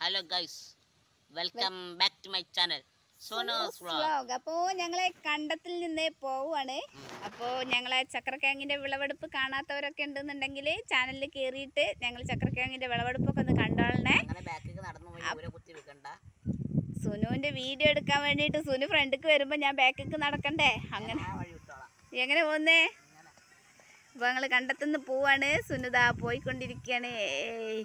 Hello guys welcome back to my channel അപ്പോൾ ഞങ്ങളെ കണ്ടത്തിൽ നിന്ന് പോവുകയാണ് അപ്പോ ഞങ്ങളെ ചക്രക്കിഴങ്ങിന്റെ വിളവെടുപ്പ് കാണാത്തവരൊക്കെ ഉണ്ടെന്നുണ്ടെങ്കിൽ ചാനലിൽ കയറിയിട്ട് ഞങ്ങൾ ചക്രക്കിഴങ്ങിന്റെ വിളവെടുപ്പൊക്കെ ഒന്ന് കണ്ടോളണേ. സുനുവിന്റെ വീഡിയോ എടുക്കാൻ വേണ്ടിയിട്ട് സുനു ഫ്രണ്ടിക്ക് വരുമ്പോൾ ഞാൻ ബാക്കിക്ക് നടക്കണ്ടേ? അങ്ങനെ എങ്ങനെ പോകുന്നേ അപ്പോൾ ഞങ്ങൾ കണ്ടത്തുനിന്ന് പോവാണ്. സുനിത പോയിക്കൊണ്ടിരിക്കുകയാണ് ഏയ്.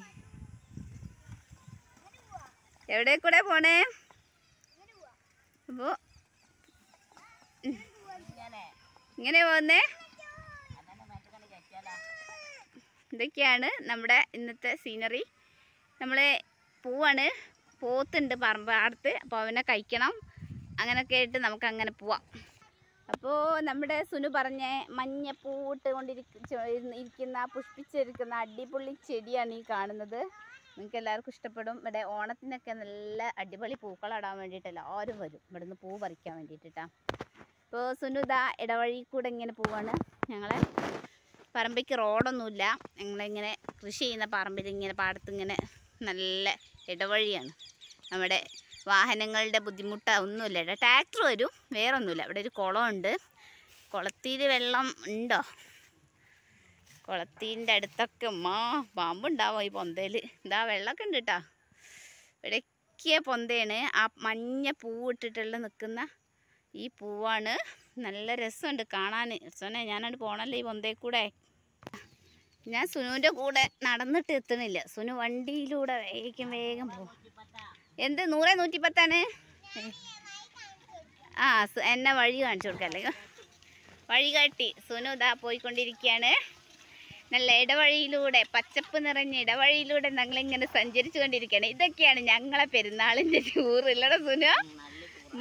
എവിടെ കൂടെ പോണേ? അപ്പോ ഇങ്ങനെ പോകുന്നേ ഇതൊക്കെയാണ് നമ്മുടെ ഇന്നത്തെ സീനറി നമ്മൾ പൂവാണ്. പോത്തുണ്ട് പറമ്പ് അടുത്ത് അപ്പോൾ അവനെ കഴിക്കണം. അങ്ങനെയൊക്കെ ആയിട്ട് നമുക്ക് അങ്ങനെ പോവാം. അപ്പോൾ നമ്മുടെ സുനു പറഞ്ഞ മഞ്ഞ പൂവിട്ട് കൊണ്ടിരിക്കുന്ന പുഷ്പിച്ചിരിക്കുന്ന അടിപൊളി ചെടിയാണ് ഈ കാണുന്നത്. നിങ്ങൾക്ക് എല്ലാവർക്കും ഇഷ്ടപ്പെടും. ഇവിടെ ഓണത്തിനൊക്കെ നല്ല അടിപൊളി പൂക്കളിടാൻ വേണ്ടിയിട്ട് എല്ലാവരും വരും. ഇവിടുന്ന് പൂ പറിക്കാൻ വേണ്ടിയിട്ടാ ഇപ്പോൾ സുനു ഇതാ ഇടവഴി കൂടെ ഇങ്ങനെ പോവാണ്. ഞങ്ങളെ പറമ്പിക്ക് റോഡൊന്നുമില്ല. ഞങ്ങളിങ്ങനെ കൃഷി ചെയ്യുന്ന പറമ്പിൽ ഇങ്ങനെ പാടത്ത് ഇങ്ങനെ നല്ല ഇടവഴിയാണ്. നമ്മുടെ വാഹനങ്ങളുടെ ബുദ്ധിമുട്ട് ഒന്നുമില്ല. ഇവിടെ ട്രാക്ടർ വരും. വേറൊന്നുമില്ല. ഇവിടെ ഒരു കുളമുണ്ട്. കുളത്തിൽ വെള്ളം ഉണ്ടോ? കുളത്തിന്റെ അടുത്തൊക്കെ ഉമ്മാ പാമ്പുണ്ടാവും ഈ പൊന്തയിൽ ഇതാ വെള്ളമൊക്കെ ഉണ്ട് കേട്ടോ ഇടയ്ക്കിയ പൊന്തയാണ് ആ മഞ്ഞ പൂവിട്ടിട്ടുള്ള നിൽക്കുന്ന ഈ പൂവാണ്. നല്ല രസമുണ്ട് കാണാൻ. രസനെ ഞാനോട് പോണല്ലോ ഈ പൊന്തയിൽ കൂടെ ഞാൻ സുനുവിന്റെ കൂടെ നടന്നിട്ട് എത്തണില്ല. സുനു വണ്ടിയിലൂടെ വേഗം വേഗം പോകും എന്ത്? നൂറ് നൂറ്റിപ്പത്താണ്? ആ എന്നെ വഴി കാണിച്ചു കൊടുക്കല്ലേ വഴി കാട്ടി. സുനു ഇതാ പോയിക്കൊണ്ടിരിക്കുകയാണ് നല്ല ഇടവഴിയിലൂടെ പച്ചപ്പ് നിറഞ്ഞ ഇടവഴിയിലൂടെ ഞങ്ങളിങ്ങനെ സഞ്ചരിച്ചു കൊണ്ടിരിക്കുകയാണ് ഇതൊക്കെയാണ് ഞങ്ങളെ പെരുന്നാളിന്റെ ടൂർ ഇല്ലട സുനു.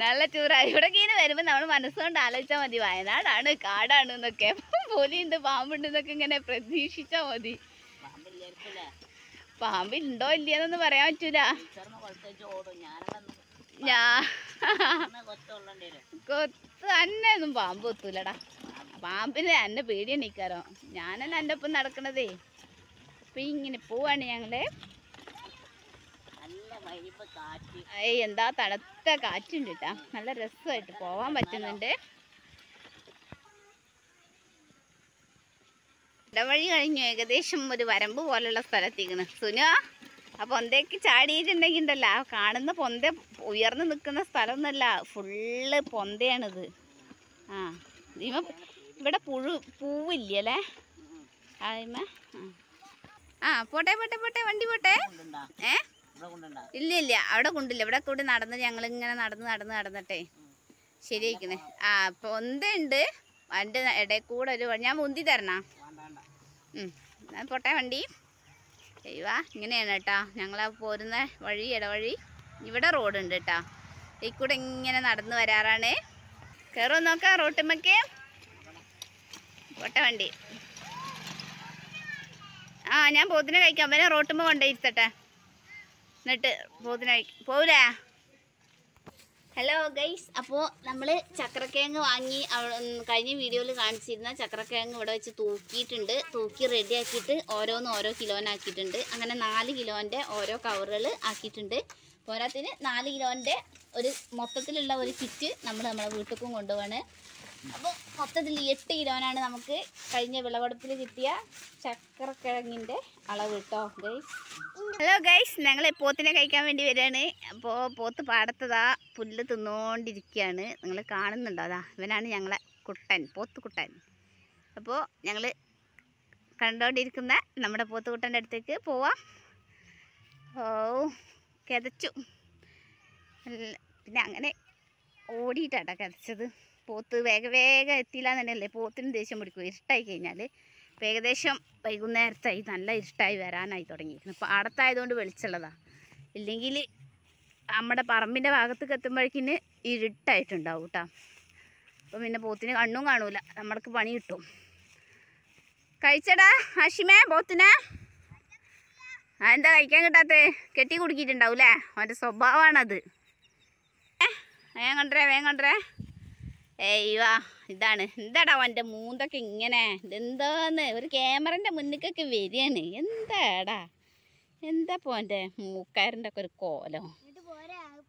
നല്ല ടൂറായി ഇവിടെ ഇങ്ങനെ വരുമ്പോൾ നമ്മൾ മനസ്സുകൊണ്ട് ആലോചിച്ചാൽ മതി. വയനാടാണ് കാടാണ് എന്നൊക്കെ. പോലിയുണ്ട് പാമ്പുണ്ട് എന്നൊക്കെ ഇങ്ങനെ പ്രതീക്ഷിച്ചാൽ മതി. പാമ്പിലുണ്ടോ പാമ്പുണ്ടോ ഇല്ലയെന്നൊന്നും പറയാൻ പറ്റൂല. ഞാ കൊത്ത് ഒന്നും പാമ്പ് കൊത്തൂലടാ. പാമ്പിന് എന്നെ പേടിയാണ് ഇക്കാരോ ഞാനല്ല എന്റെ ഒപ്പം നടക്കണതേ. അപ്പൊ ഇങ്ങനെ പോവാണ് ഞങ്ങൾ. ഏയ് എന്താ തണുത്ത കാറ്റുണ്ട് കേട്ടാ നല്ല രസമായിട്ട് പോവാൻ പറ്റുന്നുണ്ട്. ഇടവഴി കഴിഞ്ഞു ഏകദേശം ഒരു വരമ്പ് പോലുള്ള സ്ഥലത്തേക്കാണ്. സുനു ആ പൊന്തയ്ക്ക് ചാടിയിട്ടുണ്ടെങ്കിൽ ഉണ്ടല്ലോ. ആ കാണുന്ന പൊന്ത ഉയർന്നു നിൽക്കുന്ന സ്ഥലമൊന്നുമല്ല ഫുള്ള് പൊന്തയാണിത്. ആ ഇതിമ ഇവിടെ പുഴു ആയ്മ ആ പോട്ടെ പോട്ടെ പോട്ടെ വണ്ടി പോട്ടെ. ഏ? ഇല്ല ഇല്ല. അവിടെ കൊണ്ടില്ല. ഇവിടെ കൂടി നടന്ന് ഞങ്ങൾ ഇങ്ങനെ നടന്ന് നടന്ന് നടന്നിട്ടേ ശരിയായിക്കണേ. ആ അപ്പോൾ ഒന്നുണ്ട് വണ്ടി ഇടയിൽ കൂടെ ഒരു ഞാൻ മുന്തി തരണോ. പോട്ടെ വണ്ടി. ചെയ്യുവാ ഇങ്ങനെയാണ് കേട്ടോ. ഞങ്ങൾ പോരുന്ന വഴി ഇടവഴി. ഇവിടെ റോഡുണ്ട് കേട്ടോ. ഈ കൂടെ ഇങ്ങനെ നടന്നു വരാറാണ്. കയറുമോ നോക്കാം റോട്ടുമ്മക്ക്. പോട്ടെ വണ്ടി. ആ ഞാൻ പോത്തിനെ കഴിക്കാം. അവനെ റോട്ടുമ്പോൾ കൊണ്ടേ ഇരുത്തട്ടെ. എന്നിട്ട് പോത്തിനെ കഴിക്കും പോവില്ലേ ഹലോ ഗൈസ് അപ്പോൾ നമ്മൾ ചക്രക്കിഴങ്ങ് വാങ്ങി കഴിഞ്ഞ വീഡിയോയിൽ കാണിച്ചിരുന്ന ചക്രക്കിഴങ്ങ് ഇവിടെ വെച്ച് തൂക്കിയിട്ടുണ്ട്. തൂക്കി റെഡിയാക്കിയിട്ട് ഓരോന്ന് ഓരോ കിലോനാക്കിയിട്ടുണ്ട്. അങ്ങനെ നാല് കിലോന്റെ ഓരോ കവറുകൾ ആക്കിയിട്ടുണ്ട്. പോരാത്തിന് നാല് കിലോന്റെ ഒരു മൊത്തത്തിലുള്ള ഒരു കിറ്റ് നമ്മൾ നമ്മളെ വീട്ടിലേക്കും കൊണ്ടുപോവാണ്. അപ്പോൾ മൊത്തത്തിൽ എട്ട് കിലോനാണ് നമുക്ക് കഴിഞ്ഞ വിളവെടുപ്പിൽ കിട്ടിയ ചക്രക്കിഴങ്ങിന്റെ അളവ് കേട്ടോ ഗൈസ് ഹലോ ഗൈസ് ഞങ്ങൾ പോത്തിനെ കഴിക്കാൻ വേണ്ടി വരികയാണ്. അപ്പോൾ പോത്ത് പാടത്തതാ പുല്ല് തിന്നുകൊണ്ടിരിക്കുകയാണ് നിങ്ങൾ കാണുന്നുണ്ടോ? അതാ ഇവനാണ് ഞങ്ങളെ കുട്ടൻ പോത്ത് കുട്ടൻ. അപ്പോൾ ഞങ്ങൾ കണ്ടുകൊണ്ടിരിക്കുന്ന നമ്മുടെ പോത്ത് കുട്ടന്റെ അടുത്തേക്ക് പോവാം. ഓ കിതച്ചു. പിന്നെ അങ്ങനെ ഓടിയിട്ടാട്ടോ കിതച്ചത്. പോത്ത് വേഗ വേഗം എത്തിയില്ല എന്നല്ലേ പോത്തിന് ദേഷ്യം പിടിക്കും. ഇരുട്ടായി കഴിഞ്ഞാൽ ഏകദേശം വൈകുന്നേരത്തായി നല്ല ഇരുട്ടായി വരാനായി തുടങ്ങിയിരിക്കുന്നു. പാടത്തായതുകൊണ്ട് വെളിച്ചുള്ളതാണ് ഇല്ലെങ്കിൽ നമ്മുടെ പറമ്പിന്റെ ഭാഗത്തേക്ക് എത്തുമ്പോഴേക്കിന് ഇരുട്ടായിട്ടുണ്ടാവും കേട്ടോ അപ്പം പിന്നെ പോത്തിന് കണ്ണും കാണൂല. നമ്മൾക്ക് പണി കിട്ടും. കഴിച്ചടാ ഹഷിമേ പോത്തിനെ. ആ എന്താ കഴിക്കാൻ കിട്ടാത്തത് കെട്ടി കുടുക്കിയിട്ടുണ്ടാവൂലേ അവന്റെ സ്വഭാവമാണത് ഏ വേഗം കൊണ്ടുവരേ വേഗം കൊണ്ടുവരേ. ഏയ് വാ ഇതാണ്. എന്താടാ അവന്റെ മൂന്തൊക്കെ ഇങ്ങനെ? ഇതെന്താന്ന്? ഒരു ക്യാമറന്റെ മുന്നിക്കൊക്കെ വരികയാണ്. എന്താടാ? എന്താ പോന്റെ? മൂക്കാരന്റെ ഒക്കെ ഒരു കോലം.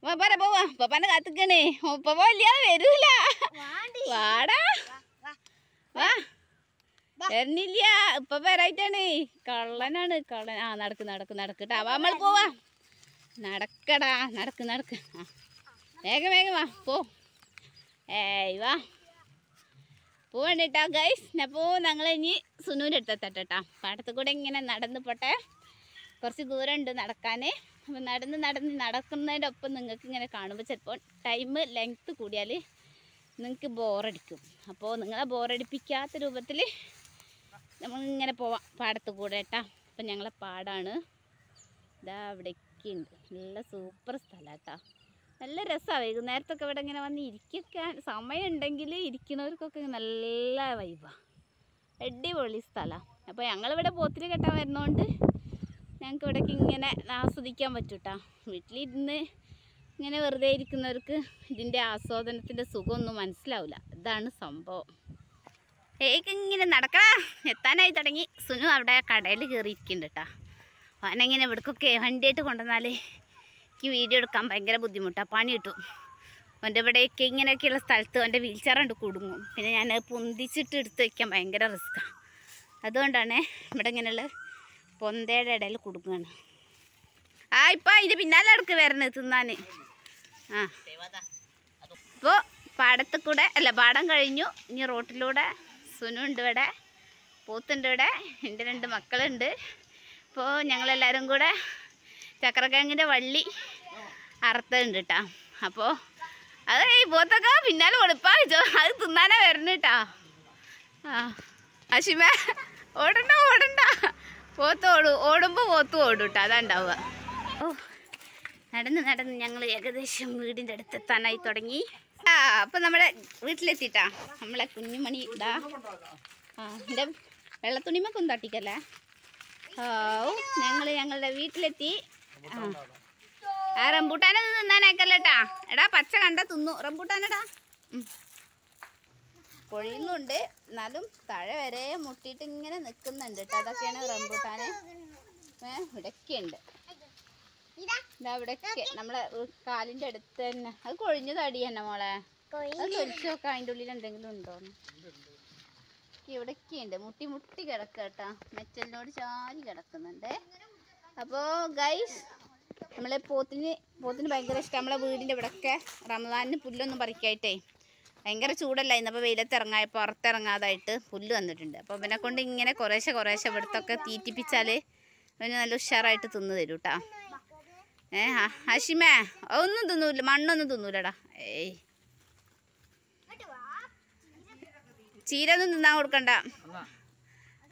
പോരാ. പോവാ. പപ്പാനെ കാത്തിക്കണേ. ഉപ്പ ഇല്ലാതെ വരൂല. വാടാ. വാ വരുന്നില്ല ഇപ്പൊ വരായിട്ടാണ്. കള്ളനാണ് കള്ളൻ. ആ നടക്ക് നടക്ക് നടക്കട്ടാ വാ നമ്മൾ പോവാ. നടക്കടാ. നടക്ക് നടക്ക്. ആ. വേഗം വേഗം വാ. പോ. ഏയ് വാ. പോവണ്ടിട്ടാ ഗൈസ് അപ്പോൾ ഞങ്ങൾ ഇനി സുനൂന്റെ അടുത്തെത്തട്ടാ പാടത്ത് കൂടെ ഇങ്ങനെ നടന്ന് പോട്ടെ. കുറച്ച് ദൂരം ഉണ്ട് നടക്കാൻ അപ്പോൾ നടന്ന് നടന്ന് നടക്കുന്നതിന്റെ ഒപ്പം നിങ്ങൾക്ക് ഇങ്ങനെ കാണുമ്പോൾ ചിലപ്പോൾ ടൈം ലെങ്ത്ത് കൂടിയാൽ നിങ്ങൾക്ക് ബോറടിക്കും അപ്പോൾ നിങ്ങളെ ബോറടിപ്പിക്കാത്ത രൂപത്തിൽ നമ്മളിങ്ങനെ പോവാം പാടത്ത് കൂടെ കേട്ടാ അപ്പം ഞങ്ങളെ പാടാണ്. ഇതാ അവിടേക്ക് ഉണ്ട് നല്ല സൂപ്പർ സ്ഥലം കേട്ടോ നല്ല രസമാണ് വൈകുന്നേരത്തൊക്കെ ഇവിടെ ഇങ്ങനെ വന്ന് ഇരിക്കാൻ സമയം ഉണ്ടെങ്കിൽ ഇരിക്കുന്നവർക്കൊക്കെ നല്ല വൈബാണ് അടിപൊളി സ്ഥലമാണ് അപ്പോൾ ഞങ്ങളിവിടെ പോത്തിൽ കെട്ടാൻ വരുന്നതുകൊണ്ട് ഞങ്ങൾക്ക് ഇവിടേക്ക് ഇങ്ങനെ ആസ്വദിക്കാൻ പറ്റൂട്ടാ. വീട്ടിലിരുന്ന് ഇങ്ങനെ വെറുതെ ഇരിക്കുന്നവർക്ക് ഇതിന്റെ ആസ്വാദനത്തിന്റെ സുഖമൊന്നും മനസ്സിലാവില്ല ഇതാണ് സംഭവം. ഏക്ക് ഇങ്ങനെ നടക്കടാ. എത്താനായി തുടങ്ങി. സുനു അവിടെ കടയിൽ കയറിയിരിക്കുന്നുണ്ട് കേട്ടോ അവനെങ്ങനെ ഇവിടേക്കൊക്കെ വണ്ടിയായിട്ട് കൊണ്ടുവന്നാൽ എനിക്ക് വീഡിയോ എടുക്കാൻ ഭയങ്കര ബുദ്ധിമുട്ടാണ് പണി കിട്ടും. അവന്റെ ഇവിടെയൊക്കെ ഇങ്ങനെയൊക്കെയുള്ള സ്ഥലത്ത് അവന്റെ വീൽ കുടുങ്ങും. പിന്നെ ഞാൻ പൊന്തിച്ചിട്ട് എടുത്ത് വയ്ക്കാൻ ഭയങ്കര റിസ്ക്കാണ് അതുകൊണ്ടാണ് ഇവിടെ ഇങ്ങനെയുള്ള പൊന്തയുടെ ഇടയിൽ കുടുങ്ങുകയാണ് ആ ഇപ്പം അതിന്റെ പിന്നാലെ അടുക്ക് വരണത് തിന്നാൻ. ആ. ഇപ്പോൾ പാടത്ത് കൂടെ അല്ല പാടം കഴിഞ്ഞു. ഇനി റോട്ടിലൂടെ സുനുണ്ട് ഇവിടെ പൂത്തുണ്ട് ഇവിടെ എന്റെ രണ്ട് മക്കളുണ്ട്. അപ്പോൾ ഞങ്ങളെല്ലാവരും കൂടെ ചക്രക്കിഴങ്ങിന്റെ വള്ളി അറുത്തുണ്ട് കേട്ടോ അപ്പോൾ അത് ഈ പോത്തൊക്കെ പിന്നാലെ കൊടുപ്പാ അത് തിന്നാനാ വരുന്നു കേട്ടാ ആ. അശിമ ഓടണ്ട ഓടണ്ട. പോത്ത് ഓടും ഓടുമ്പോൾ പോത്ത് ഓടും കേട്ടോ അതാ ഉണ്ടാവുക ഓ നടന്ന് നടന്ന് ഞങ്ങൾ ഏകദേശം വീടിന്റെ അടുത്തെത്താനായി തുടങ്ങി. ആ അപ്പം നമ്മുടെ വീട്ടിലെത്തിട്ടാ. നമ്മളെ കുഞ്ഞുമണി ഇടാ ആ എന്റെ വെള്ളത്തുണിമൊക്കെ തട്ടിക്കല്ലേ? ഓ ഞങ്ങൾ ഞങ്ങളുടെ വീട്ടിലെത്തി. ആ. റംബൂട്ടാനെ തിന്നാനാക്കല്ലേട്ടാ. എടാ പച്ച കണ്ട തിന്നു. റംബൂട്ടാനെടാ. കൊഴിയുന്നുണ്ട്. എന്നാലും താഴെ വരെ മുട്ടിയിട്ട് ഇങ്ങനെ നിൽക്കുന്നുണ്ട് കേട്ടോ അതൊക്കെയാണ് റംബൂട്ടാന്. ഏ ഇവിടെയൊക്കെയുണ്ട്. ഇതാ ഇവിടെയൊക്കെ. നമ്മളെ കാലിന്റെ അടുത്ത് തന്നെ. അത് കൊഴിഞ്ഞു തടി തന്നെ മോളെ. അത് തൊലിച്ചു നോക്കാം. അതിന്റെ ഉള്ളിൽ എന്തെങ്കിലും ഉണ്ടോ ഇവിടൊക്കെയുണ്ട് മുട്ടി മുട്ടി കിടക്കുക കേട്ടോ. മെറ്റലിനോട് ചാരി കിടക്കുന്നുണ്ട്. അപ്പോൾ ഗൈസ് നമ്മളെ പോത്തിന് പോത്തിന് ഭയങ്കര ഇഷ്ടം. നമ്മളെ വീടിന്റെ ഇവിടെയൊക്കെ റമദാനിന് പുല്ലൊന്നും പറിക്കായിട്ടേ. ഭയങ്കര ചൂടല്ലായിരുന്നു. അപ്പോൾ വെയിലത്ത് ഇറങ്ങാ പുറത്തിറങ്ങാതായിട്ട് പുല്ല് വന്നിട്ടുണ്ട്. അപ്പോൾ അവനെ കൊണ്ട് ഇങ്ങനെ കുറേശ്ശെ കുറേശ്ശെ ഇവിടുത്തൊക്കെ തീറ്റിപ്പിച്ചാൽ അവന് നല്ല ഉഷാറായിട്ട് തിന്നു തരും കേട്ടോ ഏ ആ ഹഷിമേ ഒന്നും തിന്നൂല. മണ്ണൊന്നും തിന്നൂലടാ. ഏയ്. ചീരൊന്നും തിന്നാൻ കൊടുക്കണ്ട.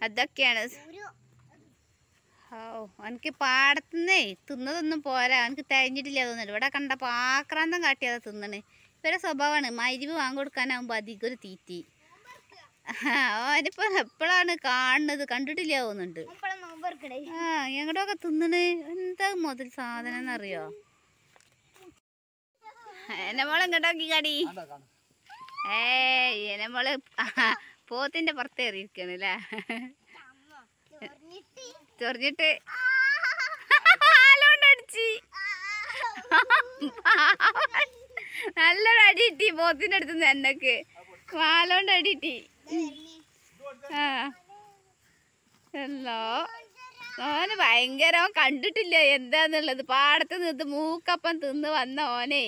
അതൊക്കെയാണ്. ഓ എനിക്ക് പാടത്തുനിന്നേ തിന്നതൊന്നും പോരാ. എനിക്ക് തഴഞ്ഞിട്ടില്ല തോന്നുന്നു. ഇവിടെ കണ്ട ആക്രാന്തം കാട്ടിയതാ തിന്നണ്. ഇവരെ സ്വഭാവമാണ് മരുവ് വാങ്ങി കൊടുക്കാനാവുമ്പോൾ അധികം ഒരു തീറ്റി. അവനിപ്പോൾ എപ്പോഴാണ് കാണുന്നത് കണ്ടിട്ടില്ല തോന്നുന്നുണ്ട്. ആ എങ്ങടൊക്കെ തിന്നണ്? എന്താ മുതൽ സാധനം എന്നറിയോ എന്നെ മോളെ എങ്ങോട്ടാക്കി കടി ഏ എന്നെ മോൾ പോത്തിന്റെ പുറത്തേറിയിരിക്കണല്ലേ ചൊറിഞ്ഞിട്ട് ആലോണ്ടടിച്ച്. നല്ലൊരു അടി കിട്ടി പോത്തിന്റെ അടുത്ത് എന്നക്ക്. വാലോണ്ട് അടി കിട്ടി ആ. എല്ലോ ഓന് ഭയങ്കര ഓൻ കണ്ടിട്ടില്ല എന്താന്നുള്ളത്. പാടത്ത് നിന്ന് മൂക്കപ്പം തിന്ന് വന്ന ഓനെ.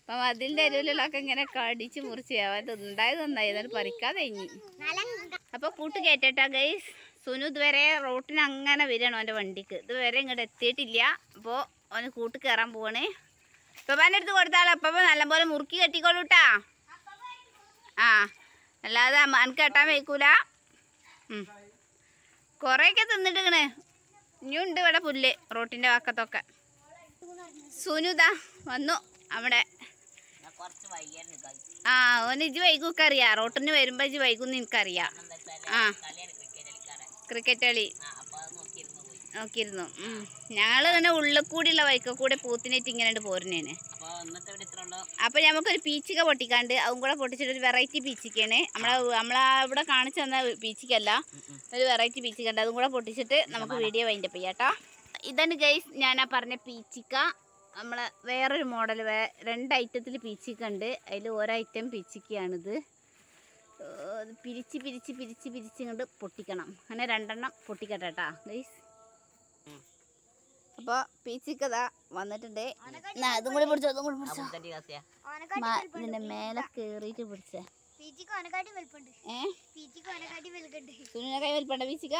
അപ്പം അതിന്റെ അരുവിലൊക്കെ ഇങ്ങനെ കടിച്ച് മുറിച്ച് അവൻ തിന്നുണ്ടായത് നന്നായി. എന്നാലും പറിക്കാതെ കഴിഞ്ഞു. അപ്പോൾ കൂട്ട് കേട്ടേട്ടാ ഗൈസ് സുനു ഇതുവരെ റോട്ടിന് അങ്ങനെ വരികയാണ് അവന്റെ വണ്ടിക്ക്. ഇതുവരെ ഇങ്ങോട്ട് എത്തിയിട്ടില്ല. അപ്പോൾ അവന് കൂട്ട് കയറാൻ പോവാണ്. ഇപ്പന്റെ അടുത്ത് കൊടുത്താൽ അപ്പം നല്ലപോലെ മുറുക്കി കെട്ടിക്കോളൂട്ടാ ആ അല്ലാതെ അമ്മയ്ക്ക് കെട്ടാൻ വയ്ക്കൂല. കുറേയൊക്കെ തിന്നിട്ടിക്കണ് ഇനിയുണ്ട് ഇവിടെ പുല്ല് റോട്ടിന്റെ വക്കത്തൊക്കെ. സുനുതാ വന്നു. അവിടെ. ആ ഓന് ഇജ് വൈകൊക്കെ അറിയാം റോട്ടിന് വരുമ്പോ ഇജ് വൈകുന്ന് എനിക്കറിയാം. ആ. ക്രിക്കറ്റ് കളി. നോക്കിയിരുന്നു. ഞങ്ങൾ തന്നെ ഉള്ളിൽ കൂടിയുള്ള വൈക്ക കൂടെ പൂത്തിനേറ്റ് ഇങ്ങനെ പോരുന്നേന്. അപ്പൊ നമുക്കൊരു പീച്ചിക പൊട്ടിക്കാണ്ട് അതും കൂടെ പൊട്ടിച്ചിട്ട് ഒരു വെറൈറ്റി പീച്ചിക്കാണ്. നമ്മളെ നമ്മളെ ഇവിടെ കാണിച്ചു തന്ന പീച്ചിക്കല്ല. ഒരു വെറൈറ്റി പീച്ചിക്കുണ്ട്. അതും കൂടെ പൊട്ടിച്ചിട്ട് നമുക്ക് വീഡിയോ വൈൻഡപ്പ് ചെയ്യാം കേട്ടോ ഇതാണ് ഗൈസ് ഞാൻ ആ പറഞ്ഞ പീച്ചിക്ക. നമ്മളെ വേറൊരു മോഡൽ വേ രണ്ട് ഐറ്റത്തിൽ പീച്ചിക്ക ഉണ്ട് അതിൽ ഒരു ഐറ്റം പീച്ചിക്കയാണിത്. പിരിച്ച് പിരിച്ച് പിരിച്ച് പിരിച്ച് ഇങ്ങോട്ട് പൊട്ടിക്കണം. അങ്ങനെ രണ്ടെണ്ണം പൊട്ടിക്കട്ടെ കേട്ടാ ഗൈസ് അപ്പോൾ പീച്ചിക്കതാ വന്നിട്ടുണ്ട്. അതും കൂടി പിടിച്ചോ അതും കൂടി പിടിച്ചോ. ഇതിന്റെ മേലെ കേറിയിട്ട് പിടിച്ചേ. കൈ വലിപ്പണ്ട. പീച്ചിക്ക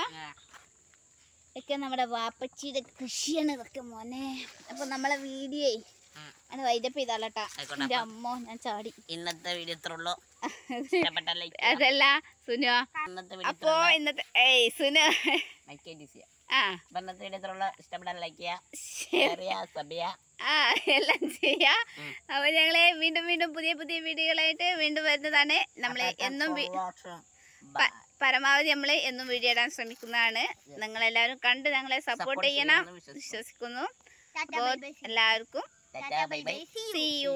ഇതൊക്കെ നമ്മുടെ വാപ്പച്ചിയുടെ കൃഷിയാണ് ഇതൊക്കെ മോനെ. അപ്പൊ നമ്മളെ വീഡിയോ അത് വൈറ്റപ്പ് ചെയ്താലട്ടാ ആയിക്കോട്ടെ, എന്റെ അമ്മോ ഞാൻ ചാടി. ഇന്നത്തെ വീഡിയോ ഇത്ര ഉള്ളൂ. അതല്ല സുനു. അപ്പോ ഇന്നത്തെ ഏയ് സുനു. ആ. എല്ലാം ചെയ്യാ. അപ്പൊ ഞങ്ങളെ വീണ്ടും വീണ്ടും പുതിയ പുതിയ വീഡിയോകളായിട്ട് വീണ്ടും വരുന്നതാണ്. നമ്മളെ എന്നും പരമാവധി നമ്മൾ എന്നും വീഡിയോ ഇടാൻ ശ്രമിക്കുന്നതാണ്. നിങ്ങളെല്ലാവരും കണ്ട് ഞങ്ങളെ സപ്പോർട്ട് ചെയ്യണം വിശ്വസിക്കുന്നു. അപ്പോൾ എല്ലാവർക്കും സി യു